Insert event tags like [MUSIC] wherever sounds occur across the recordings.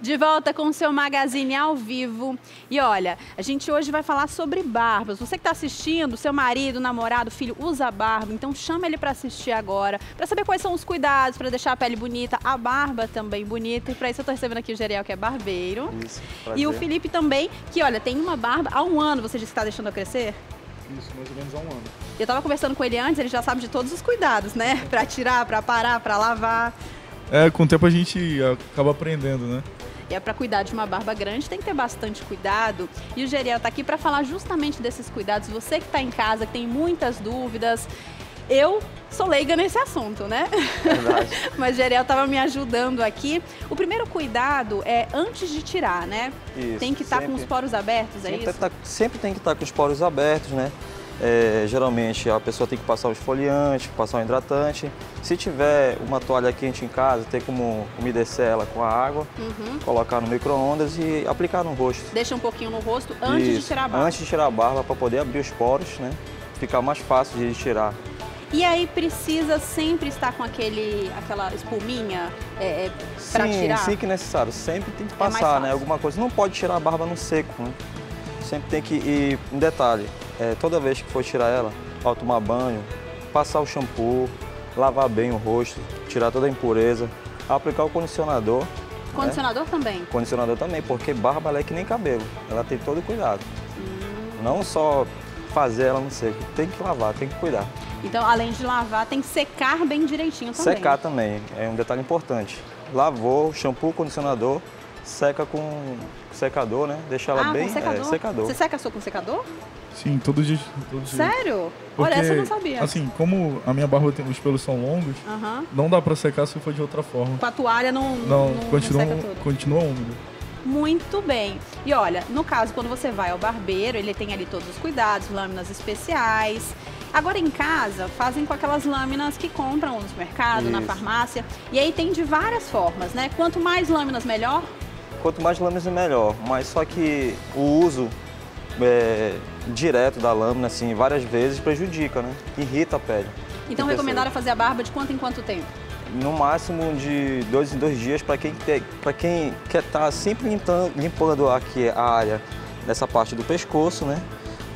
De volta com o seu Magazine ao vivo. E olha, a gente hoje vai falar sobre barbas. Você que está assistindo, seu marido, namorado, filho usa barba, então chama ele para assistir agora, para saber quais são os cuidados para deixar a pele bonita, a barba também bonita. E para isso eu estou recebendo aqui o Geriel, que é barbeiro. Isso, E o Felipe também, que olha, tem uma barba há um ano, você disse que está deixando crescer? Isso, mais ou menos há um ano. Eu estava conversando com ele antes, ele já sabe de todos os cuidados, né? [LAUGHS] Para tirar, para parar, para lavar. É, com o tempo a gente acaba aprendendo, né? E é para cuidar de uma barba grande, tem que ter bastante cuidado. E o Geriel está aqui para falar justamente desses cuidados. Você que está em casa, que tem muitas dúvidas. Eu sou leiga nesse assunto, né? Verdade. [LAUGHS] Mas o Geriel estava me ajudando aqui. O primeiro cuidado é antes de tirar, né? Isso, tem que estar com sempre. os poros abertos, é Sempre, isso? tá- sempre tem que estar com os poros abertos, né? É, geralmente a pessoa tem que passar o esfoliante, passar o hidratante. Se tiver uma toalha quente em casa, tem como umedecer ela com a água, Uhum. colocar no micro-ondas e aplicar no rosto. Deixa um pouquinho no rosto antes de Isso, tirar a barba. Antes de tirar a barba, para poder abrir os poros, né? Ficar mais fácil de tirar. E aí precisa sempre estar com aquele, aquela espuminha é, é, para Sim, tirar? sim que necessário. Sempre tem que mais passar, né? fácil. Alguma coisa. Não pode tirar a barba no seco, né? Sempre tem que ir. Um detalhe, é, toda vez que for tirar ela, ao tomar banho, passar o shampoo, lavar bem o rosto, tirar toda a impureza, aplicar o condicionador. né? Condicionador também? Condicionador também, porque barba ela é que nem cabelo. Ela tem todo o cuidado. Hum. Não só fazer ela no seco, tem que lavar, tem que cuidar. Então, além de lavar, tem que secar bem direitinho também. Secar também, é um detalhe importante. Lavou, shampoo, condicionador, seca com secador, né? Deixa ela ah, bem com secador? É, secador. Você seca a sua com secador? Sim, todo dia. Todo dia. Sério? Porque, Olha, essa eu não sabia. Assim, como a minha barba tem, os pelos são longos, Aham. não dá pra secar se for de outra forma. Com a toalha não, Não, não, continua, não seca tudo. continua úmido. Muito bem. E olha, no caso, quando você vai ao barbeiro, ele tem ali todos os cuidados, lâminas especiais. Agora em casa, fazem com aquelas lâminas que compram no mercado, na Isso. farmácia. E aí tem de várias formas, né? Quanto mais lâminas, melhor. Quanto mais lâminas, melhor. Mas só que o uso é, direto da lâmina, assim, várias vezes prejudica, né? Irrita a pele. Então, recomendado é pessoas- fazer a barba de quanto em quanto tempo? No máximo de dois em dois dias para quem, quem quer estar sempre limpando, limpando aqui a área dessa parte do pescoço, né?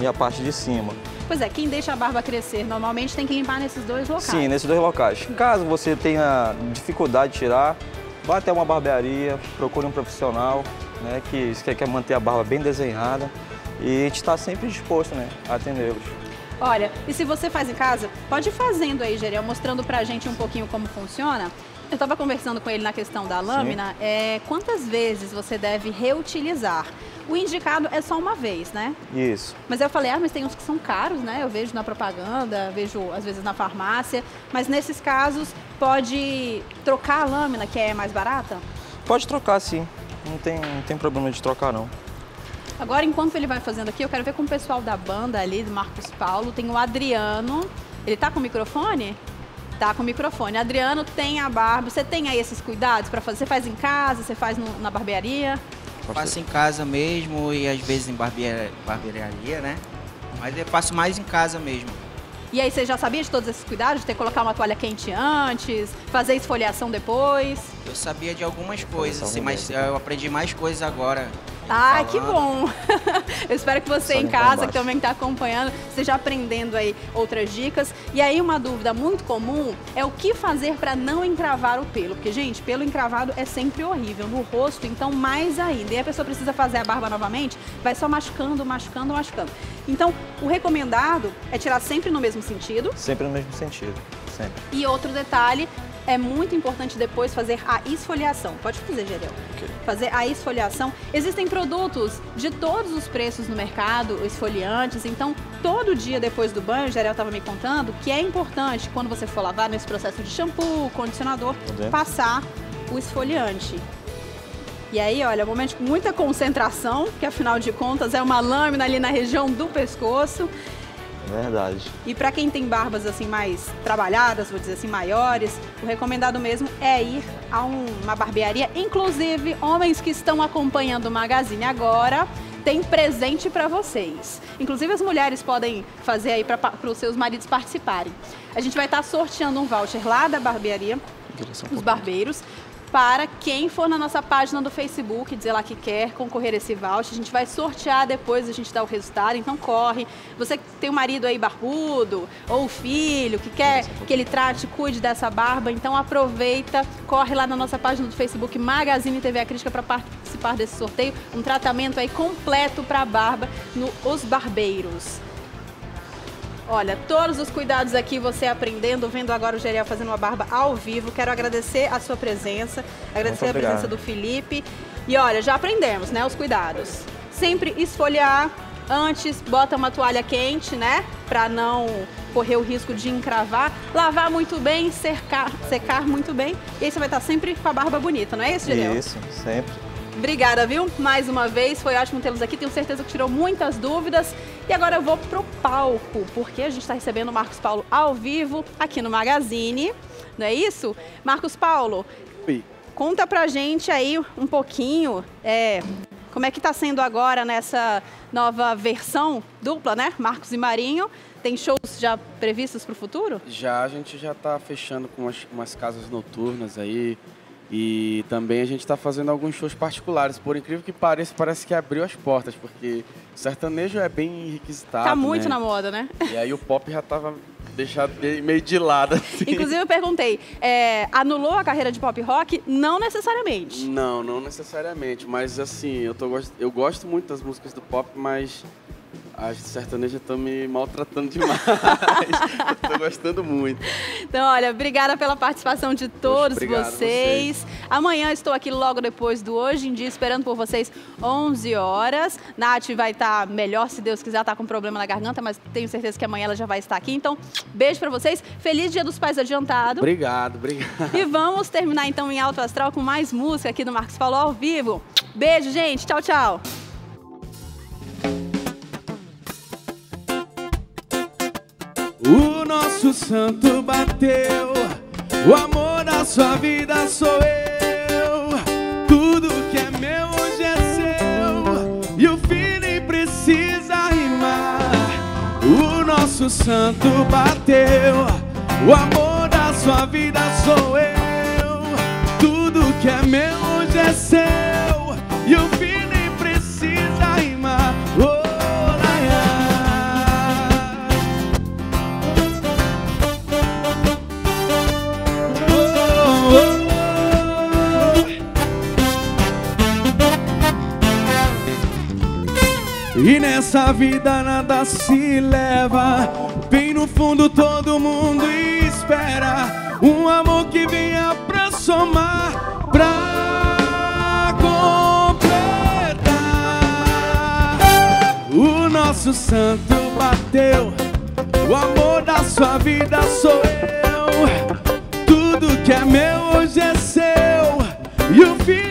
E a parte de cima. Pois é, quem deixa a barba crescer normalmente tem que limpar nesses dois locais. Sim, nesses dois locais. Caso você tenha dificuldade de tirar, vá até uma barbearia, procure um profissional né, que quer, manter a barba bem desenhada e está sempre disposto né, a atendê-los. Olha, e se você faz em casa, pode ir fazendo aí, Geriel, mostrando pra gente um pouquinho como funciona. Eu estava conversando com ele na questão da lâmina, é, quantas vezes você deve reutilizar? O indicado é só uma vez, né? Isso. Mas eu falei, ah, mas tem uns que são caros, né? Eu vejo na propaganda, vejo às vezes na farmácia. Mas nesses casos, pode trocar a lâmina, que é mais barata? Pode trocar sim, não tem, não tem problema de trocar não. Agora, enquanto ele vai fazendo aqui, eu quero ver com o pessoal da banda ali, do Marcos Paulo. Tem o Adriano. Ele tá com o microfone? Tá com o microfone. Adriano tem a barba. Você tem aí esses cuidados para fazer? Você faz em casa? Você faz no- na barbearia? Faço em casa mesmo e às vezes em barbearia, barbearia, né? Mas eu faço mais em casa mesmo. E aí, você já sabia de todos esses cuidados? De ter que colocar uma toalha quente antes, fazer esfoliação depois? Eu sabia de algumas coisas, assim, mas eu aprendi mais coisas agora. Ah, que bom! [LAUGHS] Eu espero que você Só em casa, que também está acompanhando, esteja aprendendo aí outras dicas. E aí, uma dúvida muito comum é o que fazer para não encravar o pelo. Porque, gente, pelo encravado é sempre horrível. No rosto, então, mais ainda. E a pessoa precisa fazer a barba novamente, vai só machucando, machucando, machucando. Então, o recomendado é tirar sempre no mesmo sentido. Sempre no mesmo sentido, sempre. E outro detalhe, é muito importante depois fazer a esfoliação. Pode fazer, Gerel. Ok. Fazer a esfoliação. Existem produtos de todos os preços no mercado, esfoliantes. Então, todo dia depois do banho, o Gerel estava me contando que é importante, quando você for lavar nesse processo de shampoo, condicionador, Podemos. passar o esfoliante. E aí, olha, um momento com muita concentração, que afinal de contas é uma lâmina ali na região do pescoço. Verdade. E para quem tem barbas assim mais trabalhadas, vou dizer assim, maiores, o recomendado mesmo é ir a um- uma barbearia. Inclusive, homens que estão acompanhando o Magazine agora, tem presente para vocês. Inclusive, as mulheres podem fazer aí para os seus maridos participarem. A gente vai estar sorteando um voucher lá da barbearia, os barbeiros, para quem for na nossa página do Facebook, dizer lá que quer concorrer a esse voucher. A gente vai sortear depois, a gente dá o resultado, então corre. Você que tem um marido aí barbudo, ou filho que quer que ele trate, cuide dessa barba, então aproveita, corre lá na nossa página do Facebook Magazine TV A Crítica para participar desse sorteio. Um tratamento aí completo para a barba no Os Barbeiros. Olha, todos os cuidados aqui você aprendendo, vendo agora o Geriel fazendo uma barba ao vivo. Quero agradecer a sua presença, agradecer a presença do Felipe. E olha, já aprendemos, né, os cuidados. Sempre esfoliar antes, bota uma toalha quente, né, para não correr o risco de encravar. Lavar muito bem, secar, secar muito bem. E aí você vai estar sempre com a barba bonita, não é isso, Geriel? Isso, sempre. Obrigada, viu? Mais uma vez, foi ótimo tê-los aqui. Tenho certeza que tirou muitas dúvidas. E agora eu vou pro palco, porque a gente está recebendo o Marcos Paulo ao vivo aqui no Magazine. Não é isso? Marcos Paulo, Oi. conta pra gente aí um pouquinho é, como é que está sendo agora nessa nova versão dupla, né? Marcos e Marinho. Tem shows já previstos para o futuro? Já, a gente já está fechando com umas, umas casas noturnas aí. E também a gente está fazendo alguns shows particulares. Por incrível que pareça, parece que abriu as portas, porque o sertanejo é bem requisitado. Tá muito né? na moda, né? E aí o pop já tava deixado meio de lado. [LAUGHS] Assim. Inclusive eu perguntei, é, anulou a carreira de pop rock? Não necessariamente. Não, não necessariamente, mas assim, eu, tô, eu gosto muito das músicas do pop, mas as sertanejas estão me maltratando demais. [LAUGHS] Estou gostando muito. Então, olha, obrigada pela participação de todos Poxa, vocês. vocês. Amanhã estou aqui logo depois do Hoje em Dia, esperando por vocês 11 horas. Nath vai estar melhor, se Deus quiser, está com problema na garganta, mas tenho certeza que amanhã ela já vai estar aqui. Então, beijo para vocês. Feliz Dia dos Pais adiantado. Obrigado, obrigado. E vamos terminar então em Alto Astral com mais música aqui do Marcos Paulo ao vivo. Beijo, gente. Tchau, tchau. Santo bateu, o amor da sua vida sou eu. Tudo que é meu hoje é seu, e o fim nem precisa rimar. O nosso santo bateu, o amor da sua vida sou eu. Tudo que é meu hoje é seu, E nessa vida nada se leva. Bem no fundo todo mundo espera um amor que venha pra somar, pra completar. O nosso santo bateu. O amor da sua vida sou eu. Tudo que é meu hoje é seu. E o fim